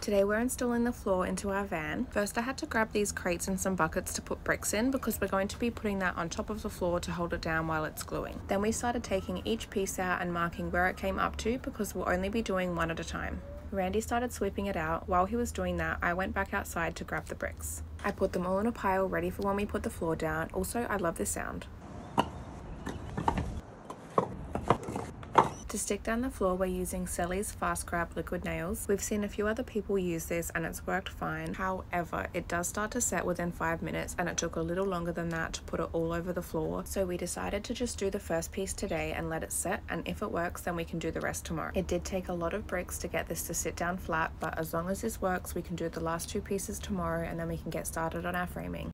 Today we're installing the floor into our van. First I had to grab these crates and some buckets to put bricks in because we're going to be putting that on top of the floor to hold it down while it's gluing. Then we started taking each piece out and marking where it came up to because we'll only be doing one at a time. Randy started sweeping it out. While he was doing that, I went back outside to grab the bricks. I put them all in a pile ready for when we put the floor down. Also, I love this sound. To stick down the floor, we're using Selleys Fast Grab liquid nails. We've seen a few other people use this and it's worked fine. However, it does start to set within five minutes and it took a little longer than that to put it all over the floor. So we decided to just do the first piece today and let it set and if it works, then we can do the rest tomorrow. It did take a lot of bricks to get this to sit down flat, but as long as this works, we can do the last two pieces tomorrow and then we can get started on our framing.